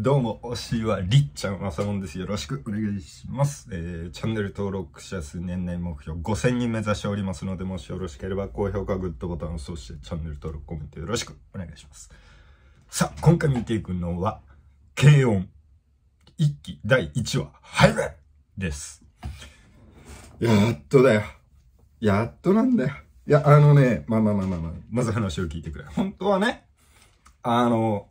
どうも、推しはりっちゃんまさもんです。よろしくお願いします。えー、チャンネル登録者数年々目標5000人目指しておりますので、もしよろしければ高評価、グッドボタン、そしてチャンネル登録、コメントよろしくお願いします。さあ、今回見ていくのは、軽音、一期第1話、ハイウェイです。やっとだよ。やっとなんだよ。いや、あのね、まあまあまあまあまあ、まず話を聞いてくれ。本当はね、あの、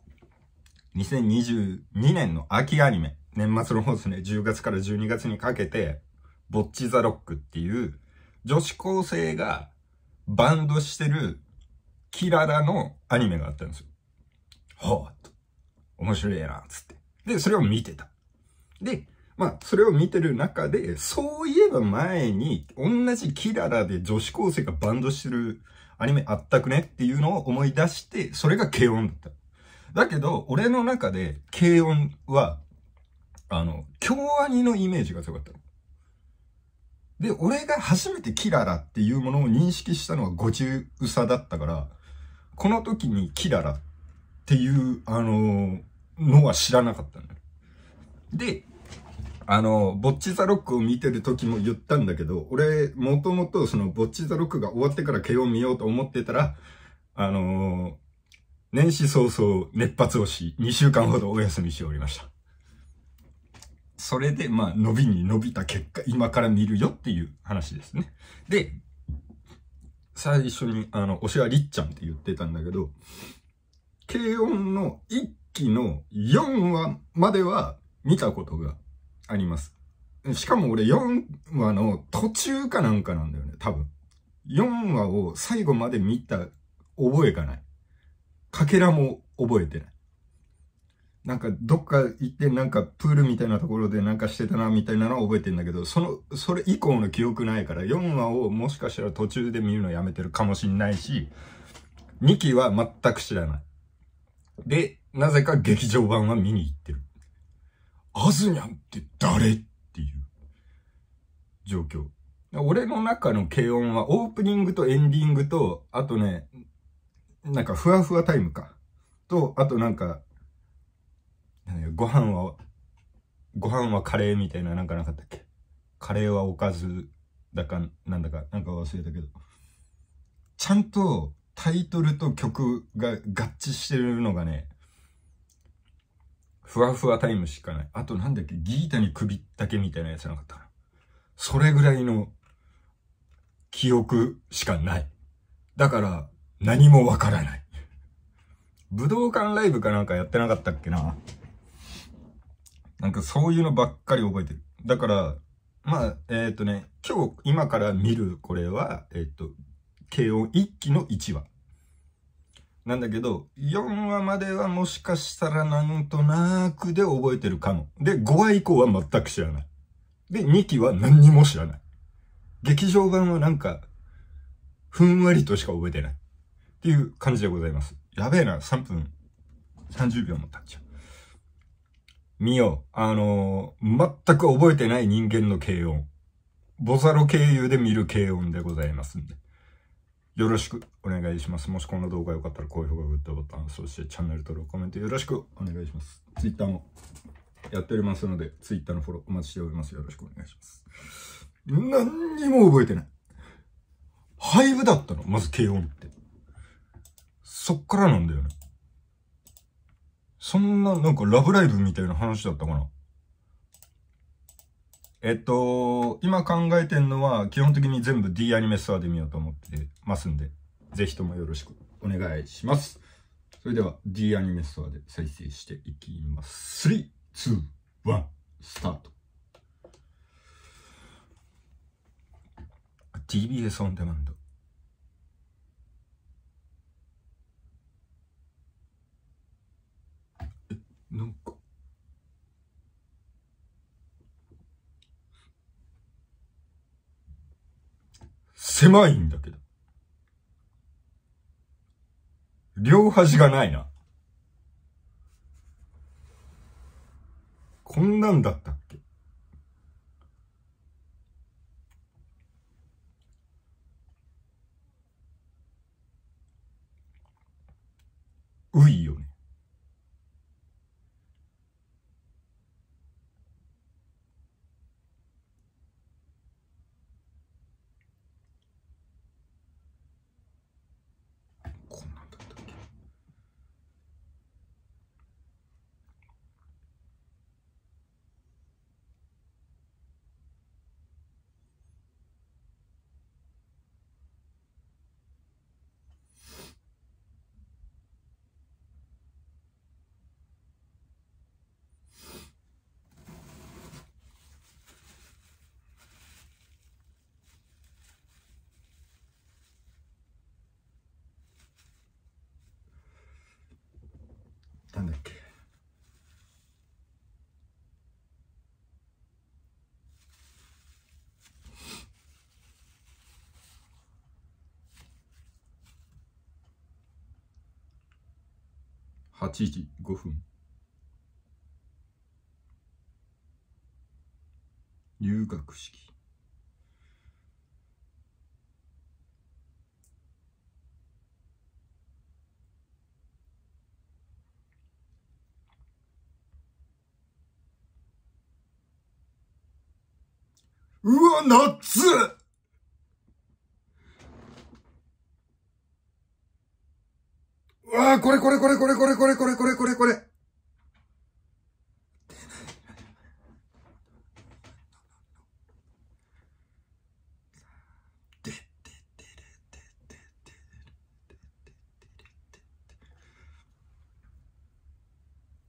2022年の秋アニメ、年末の方ですね、10月から12月にかけて、ボッチザロックっていう女子高生がバンドしてるキララのアニメがあったんですよ。ほうと。面白いな、つって。で、それを見てた。で、まあ、それを見てる中で、そういえば前に、同じキララで女子高生がバンドしてるアニメあったくねっていうのを思い出して、それが軽音だった。だけど、俺の中で、軽音は、あの、京アニのイメージが強かったの。で、俺が初めてキララっていうものを認識したのはゴチウサだったから、この時にキララっていう、あののは知らなかったのよ。で、あの、ボッチザロックを見てる時も言ったんだけど、俺、もともとそのボッチザロックが終わってから軽音見ようと思ってたら、あのー年始早々熱発をし、2週間ほどお休みしておりました。それで、まあ、伸びに伸びた結果、今から見るよっていう話ですね。で、最初に、あの、推しはりっちゃんって言ってたんだけど、軽音の1期の4話までは見たことがあります。しかも俺4話の途中かなんかなんだよね、多分。4話を最後まで見た覚えがない。かけらも覚えてない。なんか、どっか行って、なんか、プールみたいなところでなんかしてたな、みたいなのは覚えてんだけど、その、それ以降の記憶ないから、4話をもしかしたら途中で見るのやめてるかもしんないし、2期は全く知らない。で、なぜか劇場版は見に行ってる。アズニャンって誰っていう状況。俺の中の軽音はオープニングとエンディングと、あとね、なんかふわふわタイムか。と、あとなんか、ご飯は、ご飯はカレーみたいななんかなかったっけ？カレーはおかずだかなんだかなんか忘れたけど。ちゃんとタイトルと曲が合致してるのがね、ふわふわタイムしかない。あとなんだっけ？ギータに首だけみたいなやつなかったか。それぐらいの記憶しかない。だから、何もわからない。武道館ライブかなんかやってなかったっけななんかそういうのばっかり覚えてる。だから、まあ、えっ、ー、とね、今日、今から見るこれは、えっ、ー、と、軽音1期の1話。なんだけど、4話まではもしかしたらなんとなくで覚えてるかも。で、5話以降は全く知らない。で、2期は何にも知らない。劇場版はなんか、ふんわりとしか覚えてない。っていう感じでございます。やべえな、3分30秒も経っちゃう。見よう。あのー、全く覚えてない人間の軽音。ボサロ経由で見る軽音でございますんで。よろしくお願いします。もしこの動画良かったら高評価、グッドボタン、そしてチャンネル登録、コメントよろしくお願いします。Twitter もやっておりますので、Twitter のフォローお待ちしております。よろしくお願いします。何にも覚えてない。ハイブだったのまず軽音って。そっからなんだよね。そんな、なんかラブライブみたいな話だったかな。えっと、今考えてんのは、基本的に全部 D アニメストアで見ようと思ってますんで、ぜひともよろしくお願いします。それでは D アニメストアで再生していきます。3、2、1、スタート。TBS オンデマンド。なんか、狭いんだけど。両端がないな。こんなんだったっけ？ういよね。なんだっけ？8時5分。入学式。うわ、夏うわこれこれこれこれこれこれこれこれこれこれ。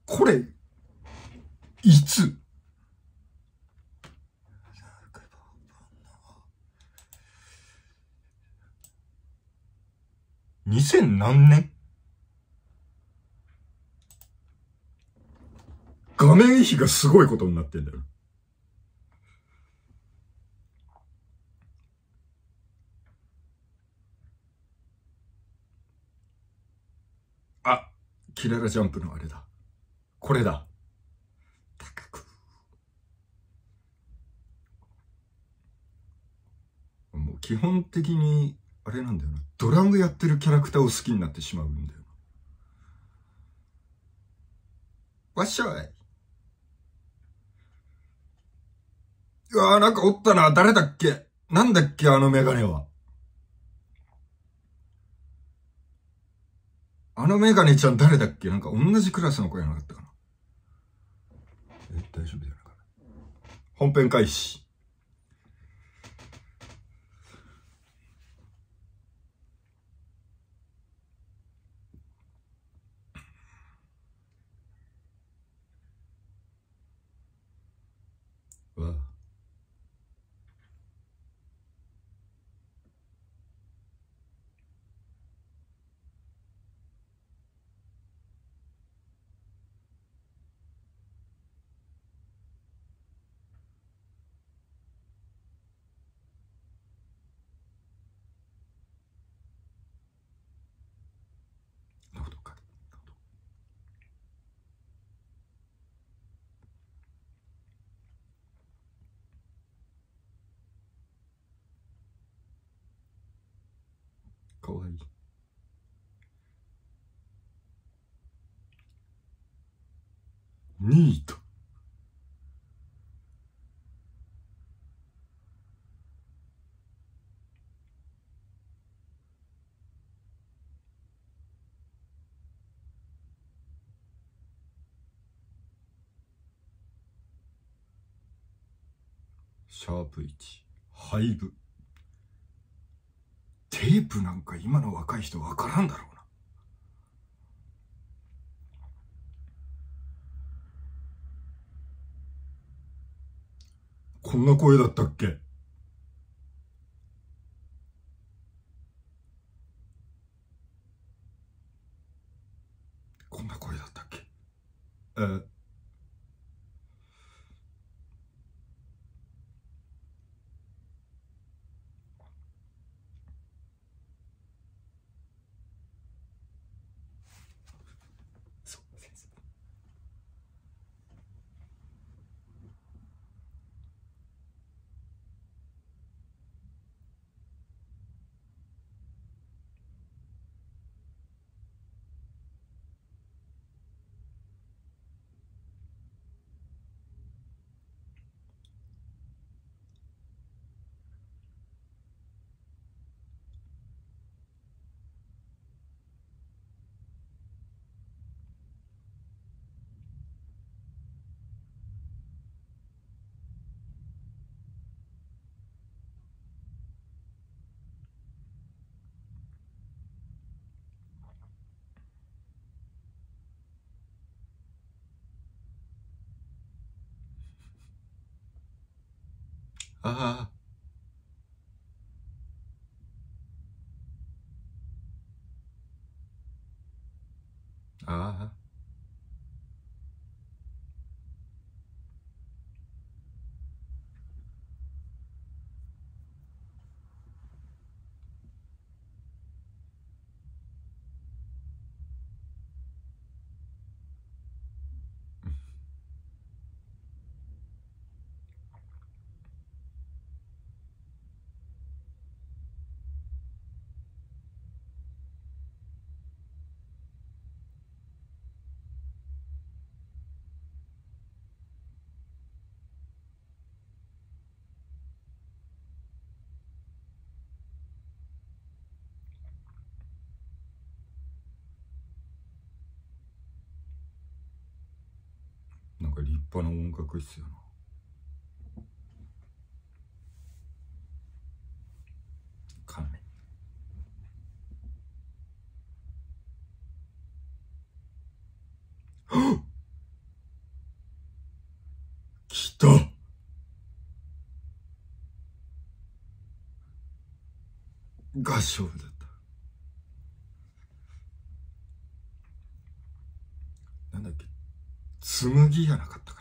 これ、いつ2000何年？画面比がすごいことになってんだよ。あ、キララジャンプのあれだ。これだ。もう基本的に、あれなんだよな。ドラムやってるキャラクターを好きになってしまうんだよ。わっしょいうわーなんかおったな。誰だっけ？なんだっけ？あのメガネは。あのメガネちゃん誰だっけ？なんか同じクラスの子やなかったかな。え、大丈夫じゃないかな。本編開始。Wow. かわいい。ニート。シャープ1、ハイブ。テープなんか今の若い人わからんだろうな。こんな声だったっけ？こんな声だったっけ？えー啊啊！啊啊！なんか立派な音楽室やな。勘弁 来た。が勝負だったなんだっけ紬やなかったか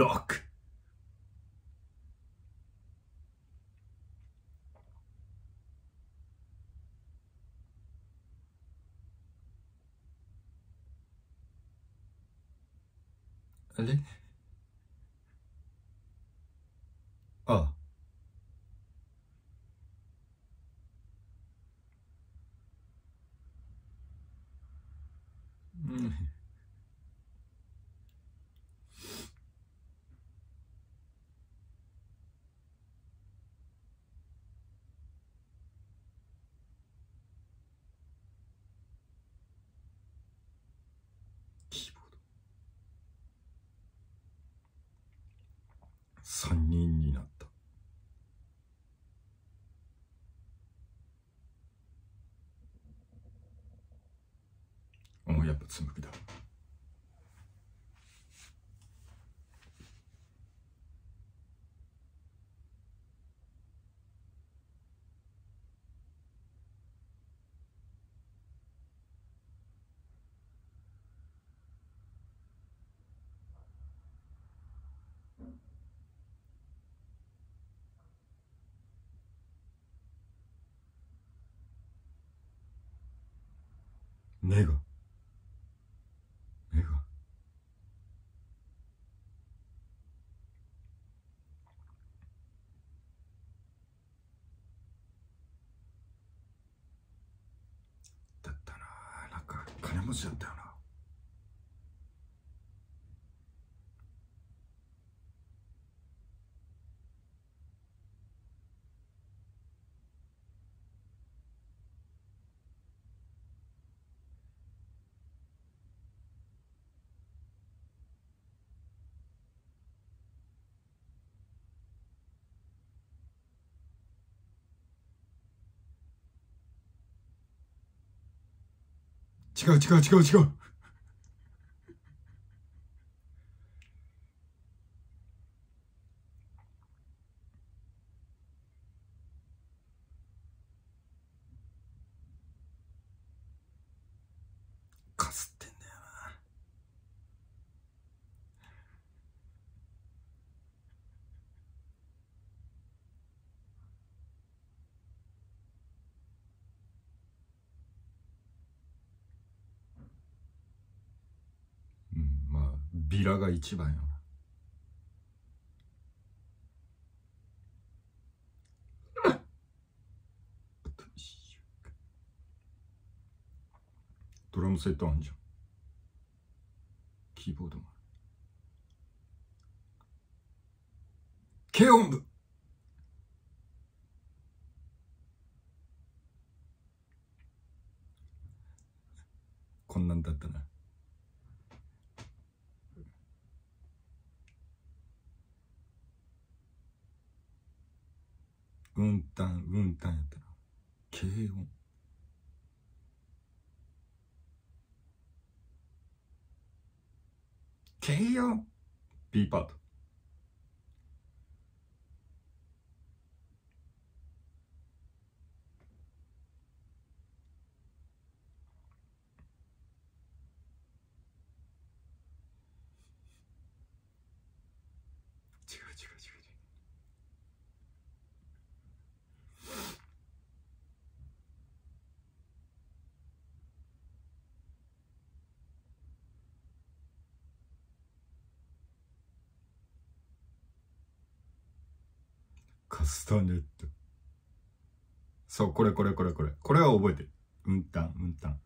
なロックあれああうんキーボード3人になった。おやっぱつむくだ。目が。目が。だったな。なんか金持ちだったよな。違う違う違う違うかすってんだよなうんまあビラが一番よなドラムセットあんじゃんキーボードも軽音部こんなんだったなうんたんうんたんやったら軽音。軽音？B パート。タネット。そう、これこれこれこれ。これは覚えてる。うんたん、うんたん。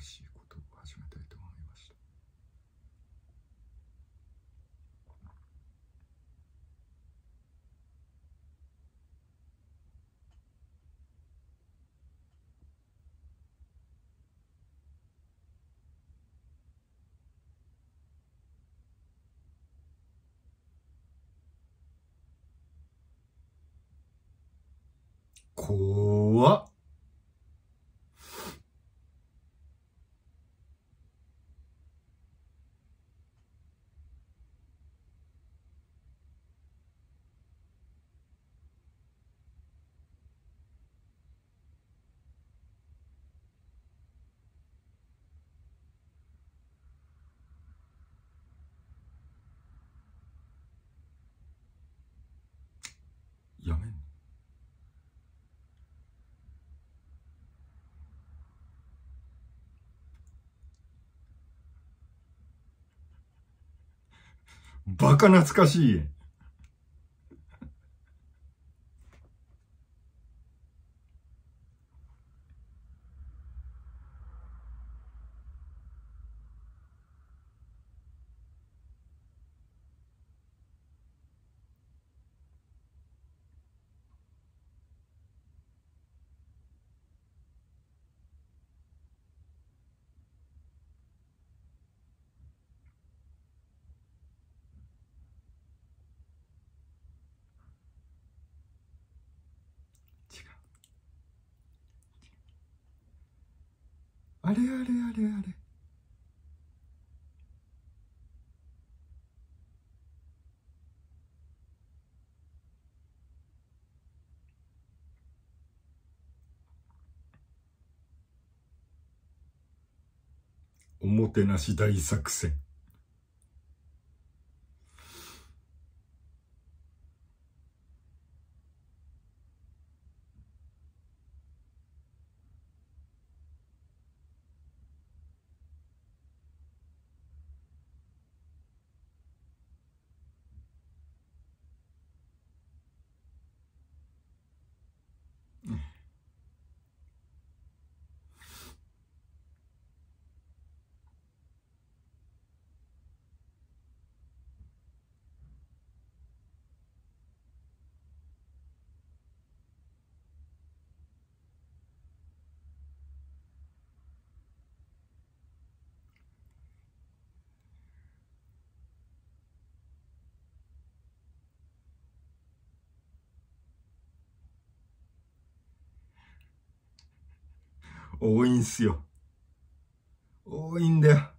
新しいことを始めたいと思いました怖っ。やめんバカ懐かしい。あれあれあれあれ。おもてなし大作戦。多いんすよ。多いんだよ。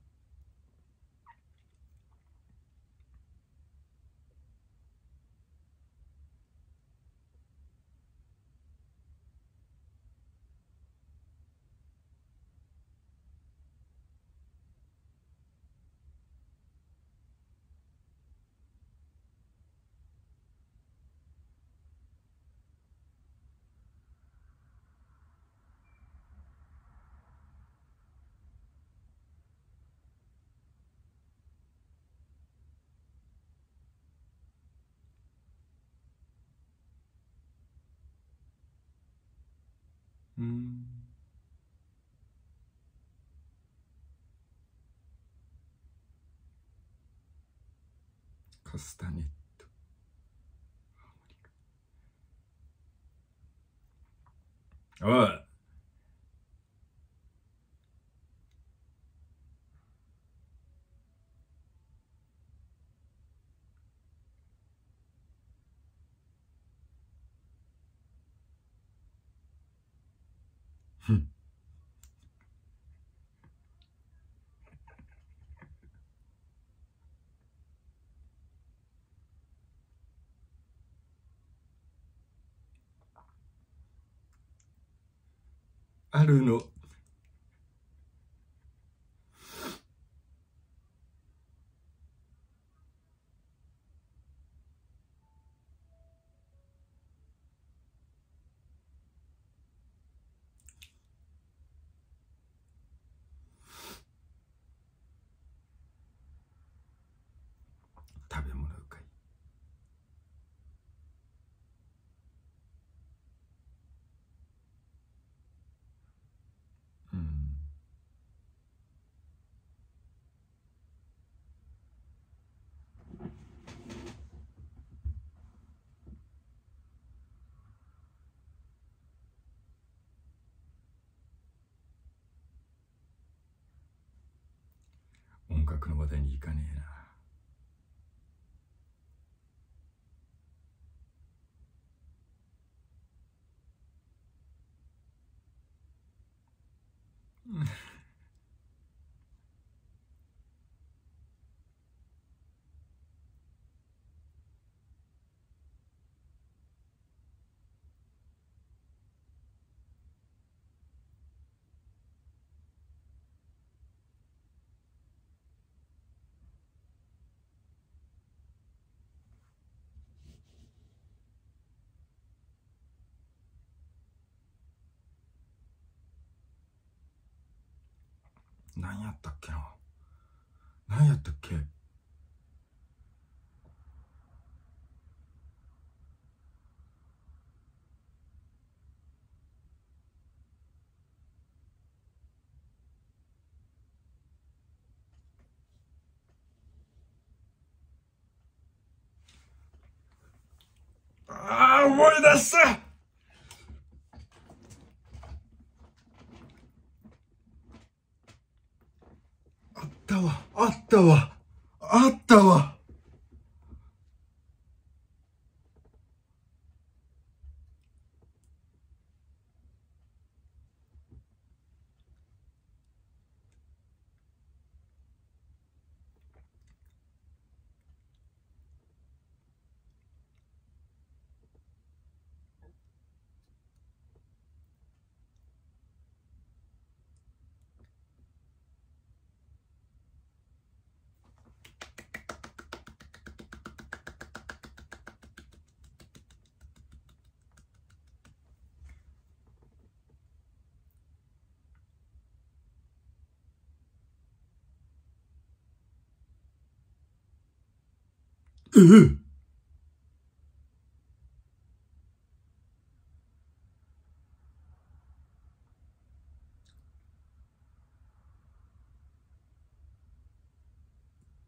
うん。カスタネット。おい。あるの。食べ物かいうん格の話題に行かねえな。何やったっけな？何やったっけ？ああ思い出したあったわ、あったわ、あったわ。ええ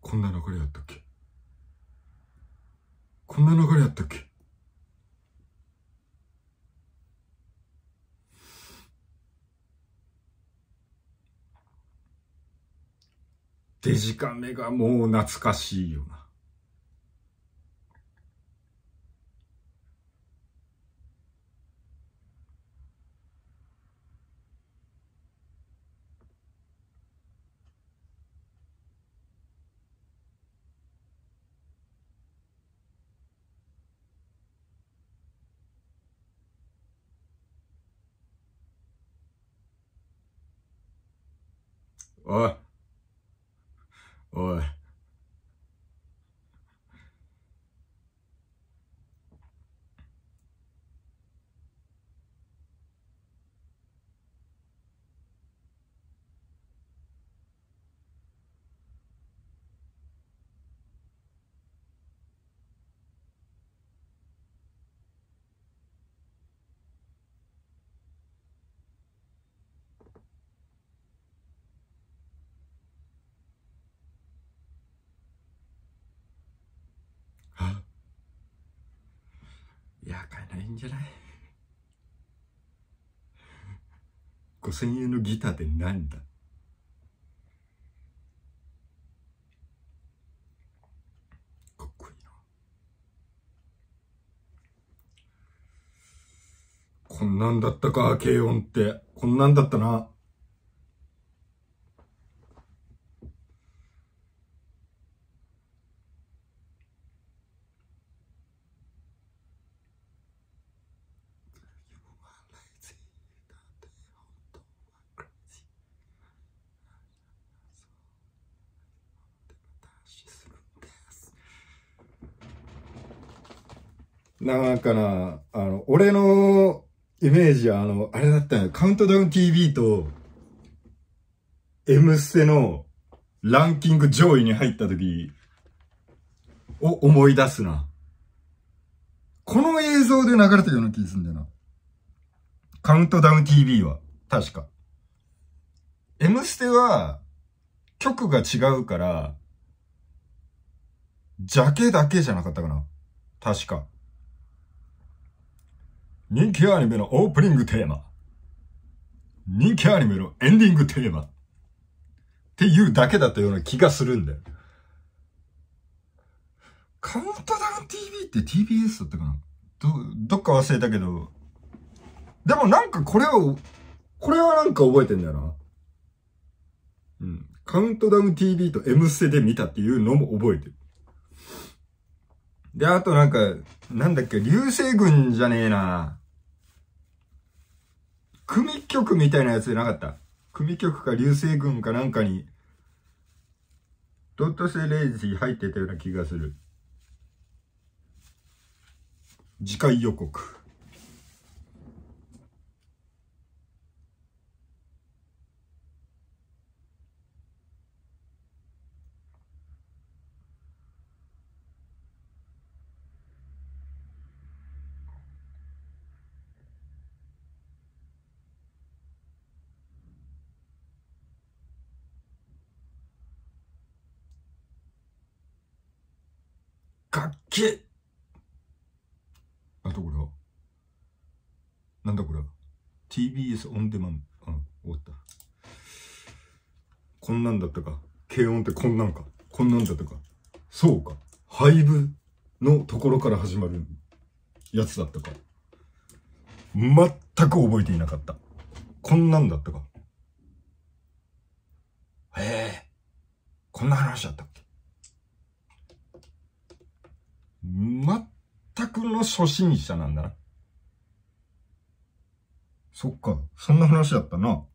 こんな流れやったっけ？こんな流れやったっけ？デジカメがもう懐かしいよな。おい。おい。あいや、買えないんじゃない ?5000 円のギターってなんだ？かっこいいな。こんなんだったか、軽音って。こんなんだったな。なんかな、あの、俺のイメージはあの、あれだったよ。カウントダウン TV と、M ステのランキング上位に入った時を思い出すな。この映像で流れたような気すんだよな。カウントダウン TV は、確か。M ステは、曲が違うから、ジャケだけじゃなかったかな。確か。人気アニメのオープニングテーマ。人気アニメのエンディングテーマ。っていうだけだったような気がするんだよ。カウントダウン TV って TBS だったかな？ど、どっか忘れたけど。でもなんかこれは、これはなんか覚えてんだよな。うん。カウントダウン TV と M ステで見たっていうのも覚えてる。で、あとなんか、なんだっけ、流星群じゃねえな。組曲みたいなやつじゃなかった？組曲か流星群かなんかに、ドットセレイジー入ってたような気がする。次回予告。かっけなんだこれはなんだこれは ?TBS オンデマンド。うん、終わった。こんなんだったか。軽音ってこんなんか。こんなんだったか。そうか。廃部のところから始まるやつだったか。全く覚えていなかった。こんなんだったか。へえ。こんな話だったっけ？全くの初心者なんだな。そっか、そんな話だったな。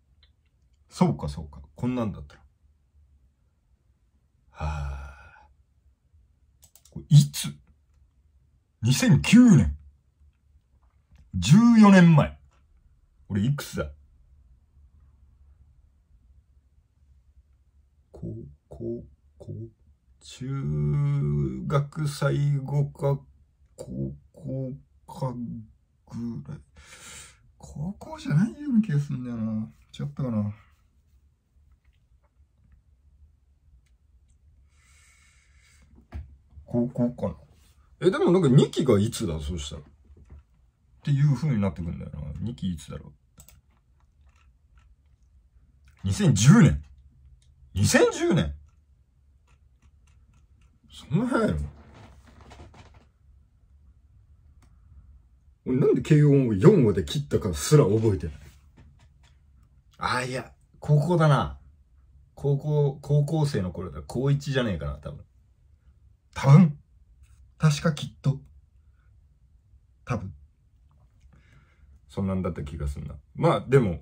そうか、そうか。こんなんだったら。はあ。これいつ ?2009 年。14年前。俺いくつだ？高校、高中学最後か高校かぐらい。高校じゃないような気がするんだよな。違ったかな。高校かな。え、でもなんか2期がいつだ、そうしたら。っていう風になってくんだよな。2期いつだろう。2010年 !2010 年そんな早いの？俺なんで軽音を4話で切ったかすら覚えてない？ああ、いや、高校だな。高校、高校生の頃だ。高1じゃねえかな、多分。多分？確かきっと。多分。そんなんだった気がするな。まあ、でも、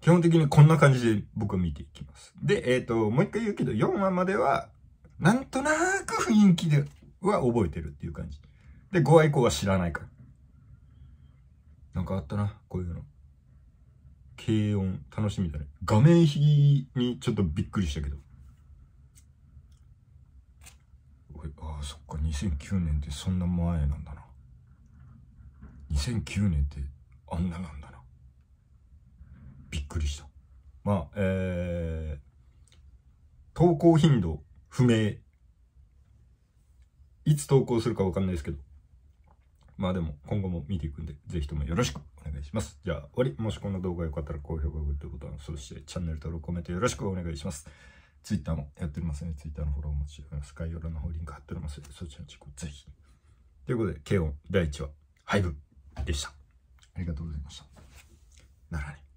基本的にこんな感じで僕は見ていきます。で、えっ、ー、と、もう一回言うけど、4話までは、なんとなく雰囲気では覚えてるっていう感じ。で、5話以降は知らないから。なんかあったな、こういうの。軽音、楽しみだね。画面比にちょっとびっくりしたけど。ああ、そっか、2009年ってそんな前なんだな。2009年ってあんななんだな。びっくりした。まあ、えー、投稿頻度不明。いつ投稿するかわかんないですけど。まあでも、今後も見ていくんで、ぜひともよろしくお願いします。じゃあ、終わり。もしこの動画が良かったら高評価、グッドボタン、そしてチャンネル登録、コメントよろしくお願いします。ツイッターもやっておりますね。ツイッターのフォローもしております。概要欄の方リンク貼っておりますので、そちらのチェックぜひ。ということで、軽音第1話、ハイブでした。ありがとうございました。ならね。